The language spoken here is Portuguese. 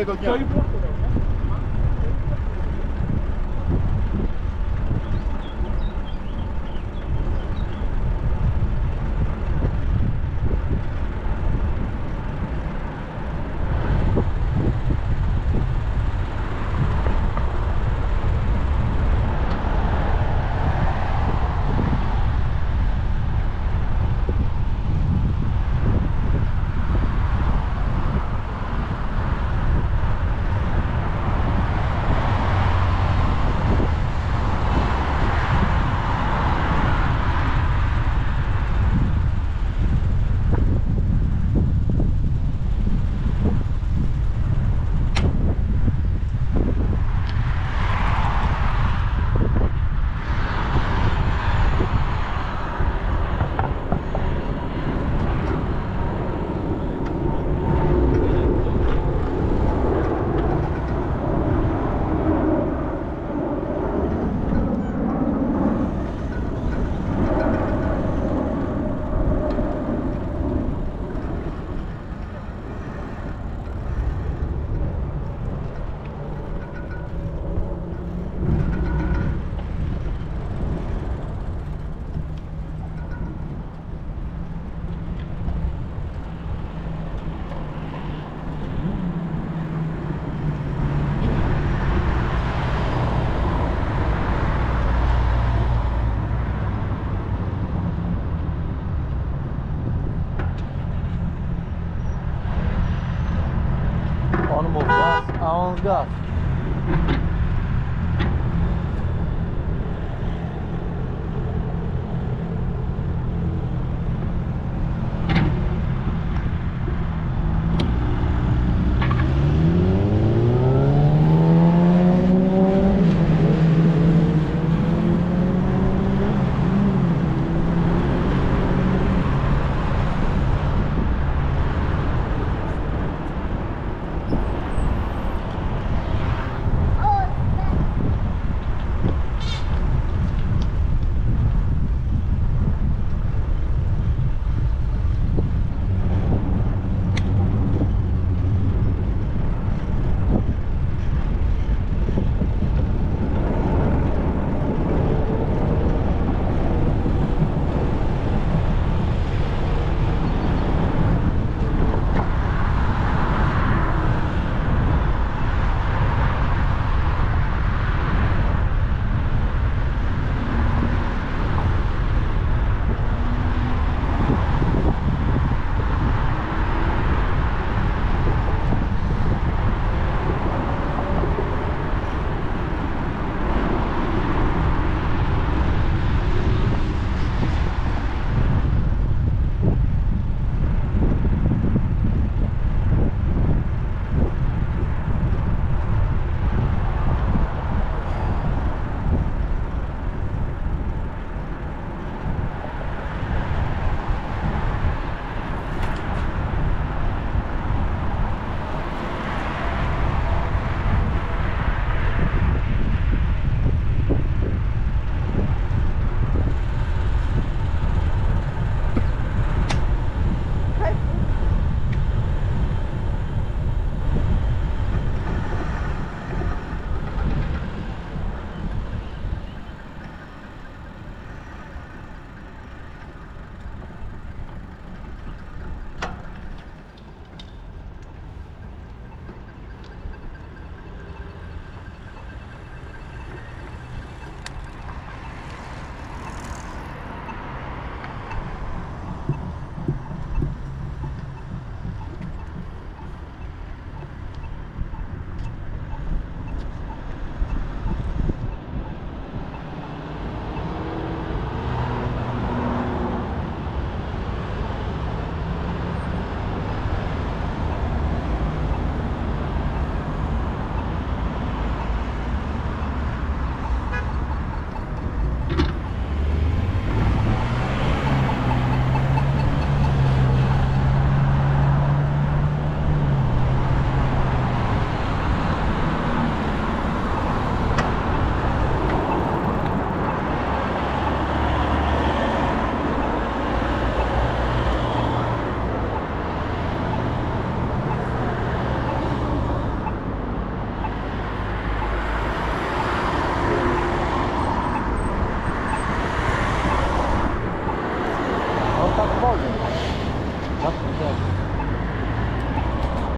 vedo Então, de gato.